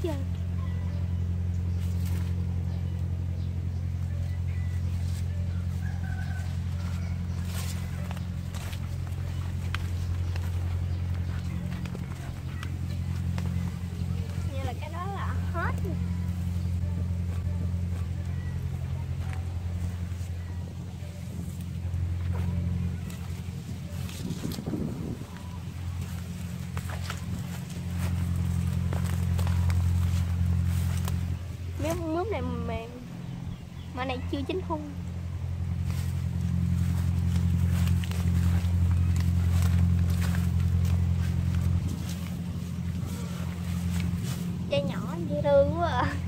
点。mướp này mềm mà này chưa chín khung chai nhỏ dễ thương quá à.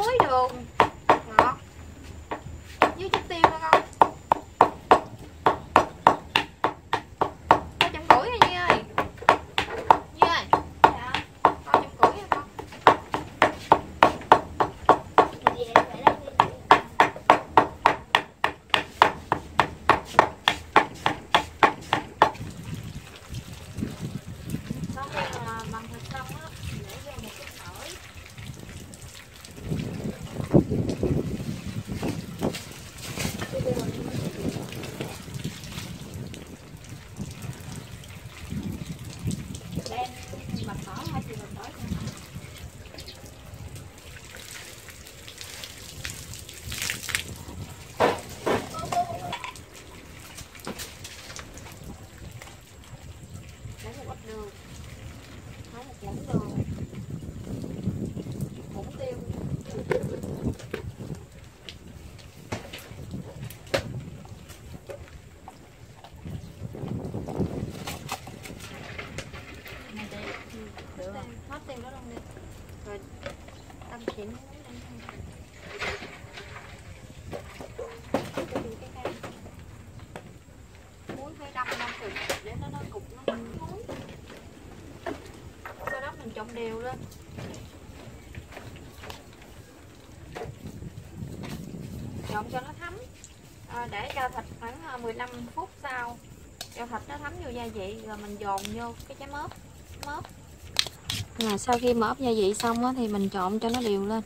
Why though? Đều lên. Trộn cho nó thấm. À, để cho thịt khoảng à, 15 phút sau. Cho thịt nó thấm vô gia vị rồi mình dồn vô cái trái mớp mớp. Là sau khi mớp gia vị xong á, thì mình trộn cho nó đều lên.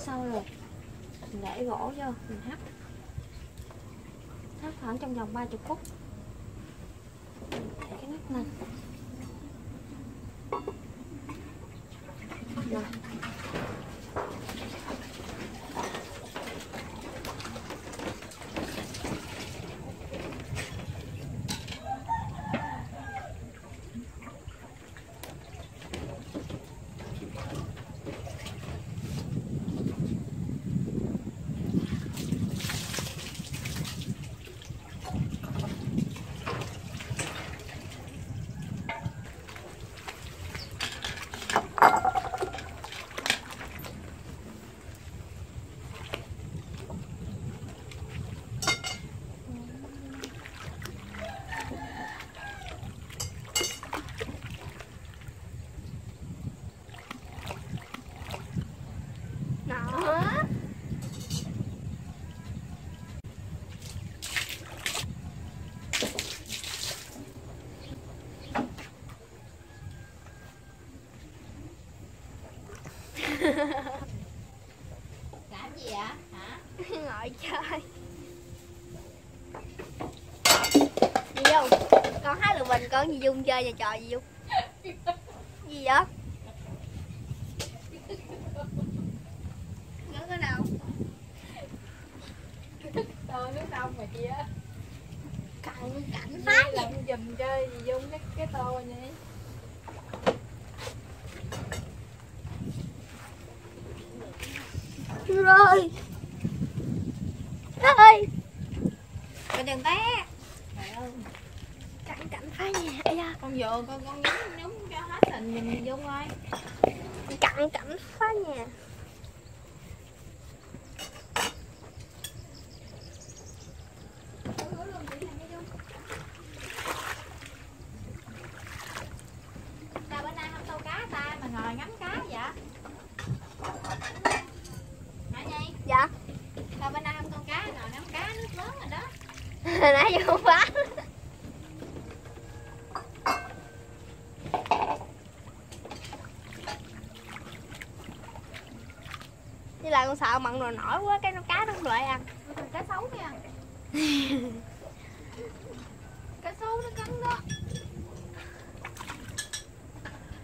Sau rồi. Mình để gỗ vô, mình hấp hấp khoảng trong vòng 30 phút. Mình để cái nắp này. Rồi đó làm gì ạ hả ngồi chơi gì không con hát là mình con gì dung chơi và trò gì dung? Gì vậy? Nhớ cái nào? Nước đông mà chị á cặn cảnh phá vậy? làm giùm chơi gì dung cái cái tô nhỉ rồi. Ơi Mày đừng té cặn cảnh phá nhà Ây da, con vừa con con nhúng nhúng cho hết tình nhìn dung ơi cặn cảnh phá nhà sao bữa nay không câu cá ta mà ngồi ngắm cá vậy hả nhi dạ sao bữa nay không câu cá ngồi ngắm cá nước lớn rồi đó nãy giờ không phá như là con sợ mặn nồi nổi quá cái nó cá nó không lại ăn. Cá sấu nha cá sấu nó cắn đó.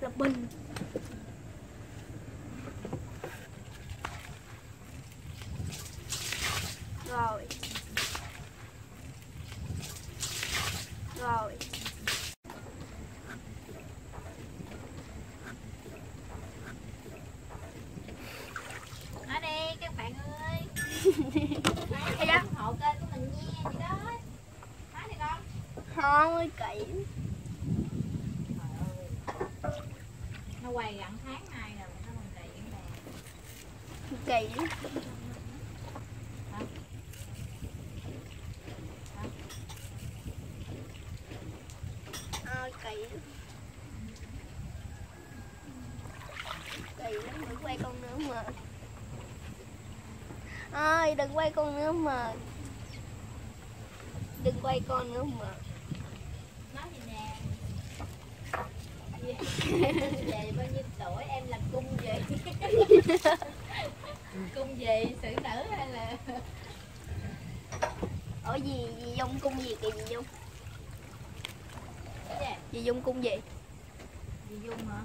Là bình rồi rồi nói đi các bạn ơi Ây da. ủng hộ kênh của mình nha chị đó nói đi con thôi kỹ nó quay gần tháng nay rồi mà nó còn chạy vẫn đèn kỳ Kỳ Kỳ lắm, đừng quay con nữa mà. Ôi, đừng quay con nữa mà. Đừng quay con nữa mà. Nói gì nè? Về bao nhiêu tuổi em là cung gì? Cung gì? Xử nữ hay là Ở gì, gì Dung cung gì kìa gì Dung Gì Dung cung gì? Gì dung hả?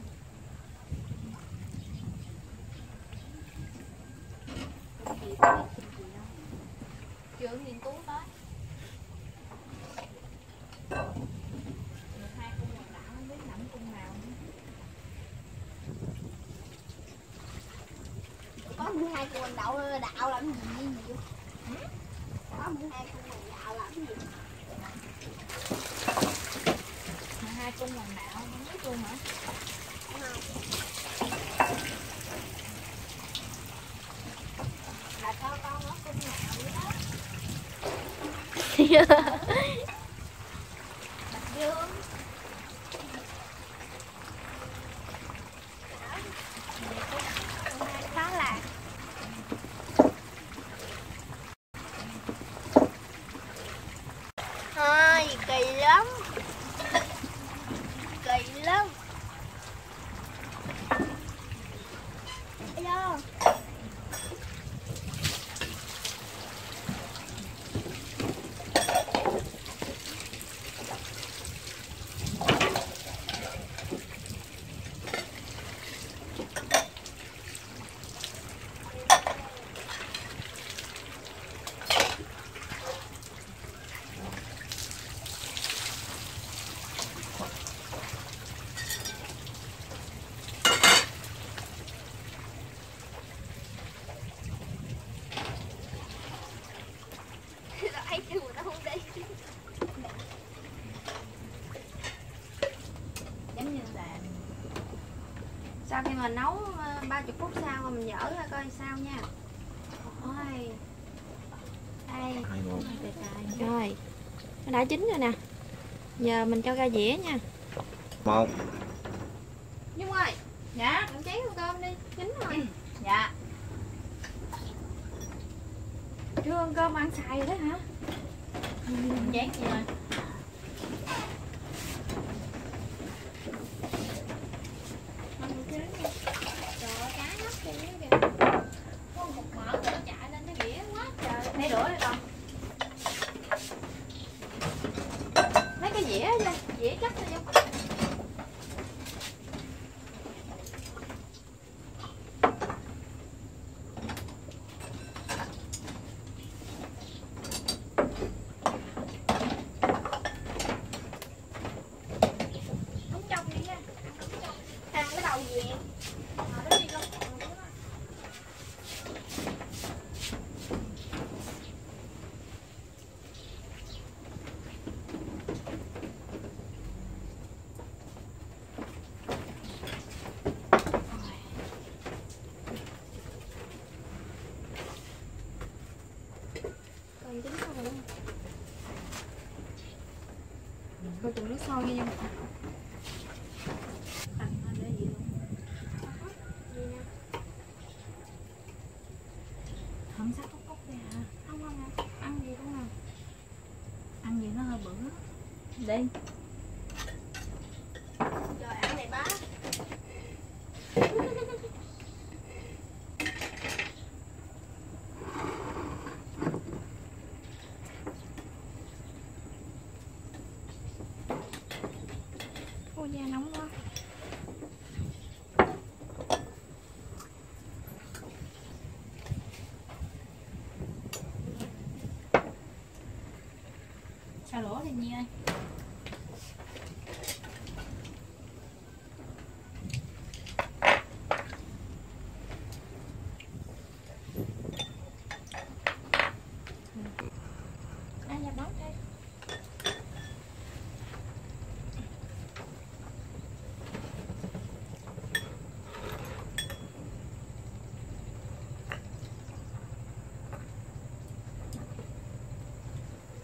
Chưa nghiên cứu tới. Có 12 con đậu đạo làm gì gì Dung Có 12 con đạo làm gì Mà hai cung hoàng đạo không biết luôn hả? Là sao con nó cung hoàng đạo đó? 不 rồi nấu ờ, 30 phút sau rồi mình dở ra coi sao nha. Ôi. Đây. Rồi. Nó đã chín rồi nè. Giờ mình cho ra dĩa nha. Một. Nhung ơi. Dạ làm chén con cơm đi. Chín rồi. Dạ. Chưa ăn cơm ăn xài đó hả? Chén gì rồi ăn một chén đi trời ơi cá nắp kia kìa con hụt mỡ rồi nó chạy lên cái dĩa quá trời lấy đũa đi con lấy cái dĩa vô dĩa chắc ra vô đúng trong đi nha ăn đúng trong ăn cái đầu gì Ờ, nó đi luôn. Ờ, đúng rồi. Còn chín rồi đúng không? Coi chừng nước nha ăn gì luôn nè? không sắc cốc cốc đi hả Không không à? ăn gì cũng nè ăn gì nó hơi bự đi rồi ăn này bác Ôi da nóng quá sao đũa thì nhi ơi Ăn nhập nóng đây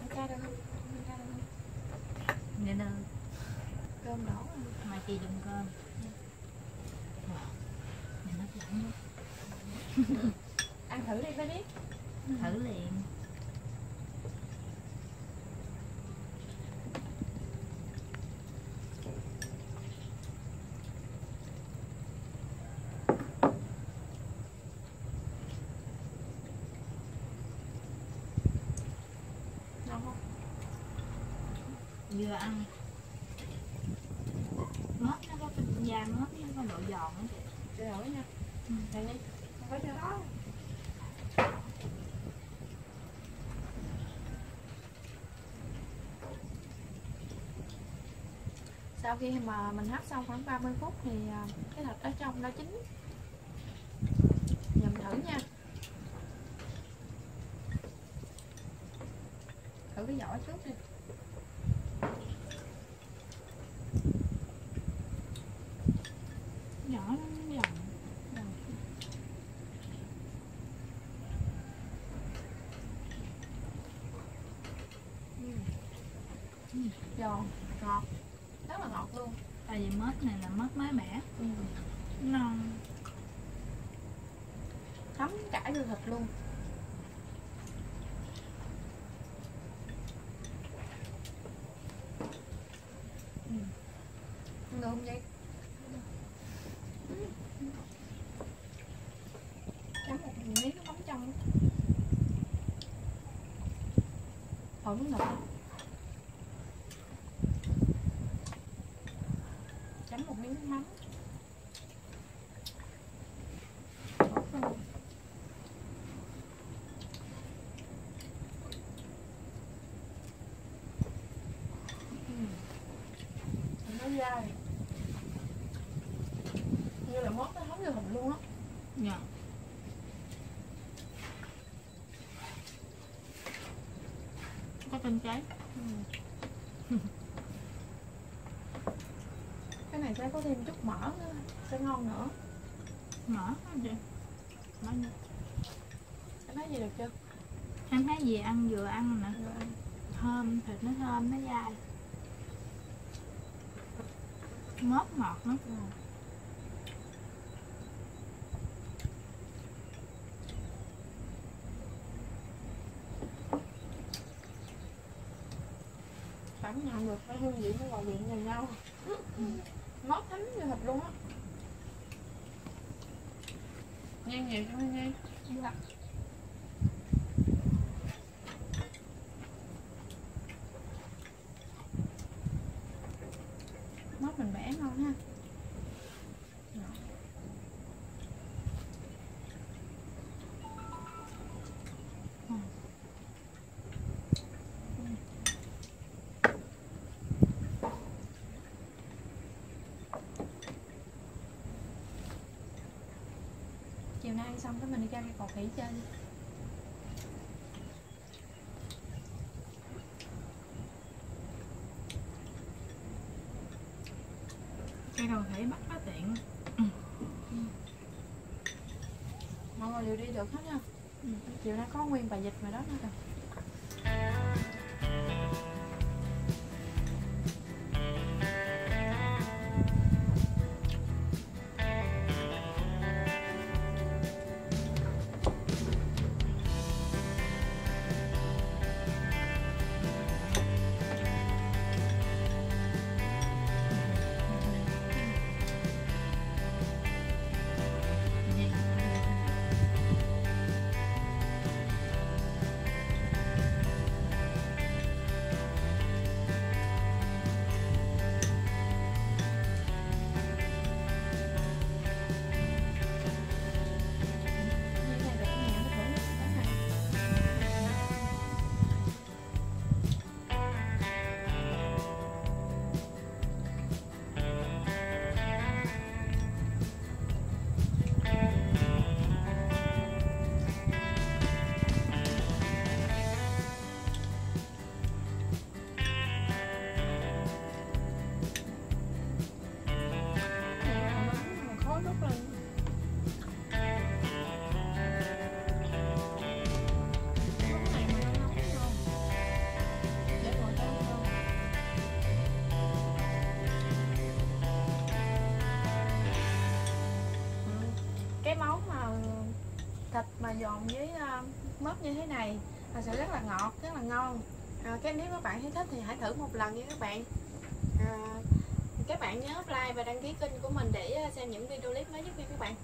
Ăn ca được không? Ăn ca được không? nên là Cơm đổ mà chị dùng cơm Nhìn nó lạnh quá. Ăn thử đi phải biết thử liền Ngon không? vừa ăn mớp nó có cái da mớp nó có độ giòn á chị. Để đổi nha. Đây đi Không phải cho đó. Sau khi mà mình hấp xong khoảng 30 phút thì à, cái thịt ở trong đã chín. Mình thử nha. Thử cái vỏ trước đi nhỏ nó giòn Giòn, ngọt Rất là ngọt luôn tại vì mớp này là mớp mới mẻ ừ. ngon Thấm cả vô thịt luôn Ừ. Ăn được không vậy? Chấm một miếng nó bóng trong Hồi muốn ngọt Chấm một miếng nước mắm Tốt luôn dai như là mốt nó hóng vô hình luôn á. Dạ. Có tinh cháy cái này sẽ có thêm chút mỡ nữa sẽ ngon nữa. Mở đi Mở đi Em thấy gì được chưa? Em thấy gì ăn vừa ăn nè. Thơm, thịt nó thơm, nó dai Mốt ngọt nữa Cảm nhận được cái hương vị nó vào miệng nhìn nhau. Mốt thấm như thịt luôn á. Nhanh nhiều cho nhanh Dạ. Mốt mình ngon ha chiều nay xong cái mình đi ra cái cột khỉ chơi đi cây cầu khỉ Ừ. Ừ. Ừ. Mọi người đều đi được hết nha. Chiều nay có nguyên bài dịch mà đó nữa kìa. Dồn với uh, mớp như thế này là sẽ rất là ngọt, rất là ngon. À, cái nếu các bạn thấy thích thì hãy thử một lần nha các bạn. À, các bạn nhớ like và đăng ký kênh của mình để xem những video clip mới nhất nha các bạn.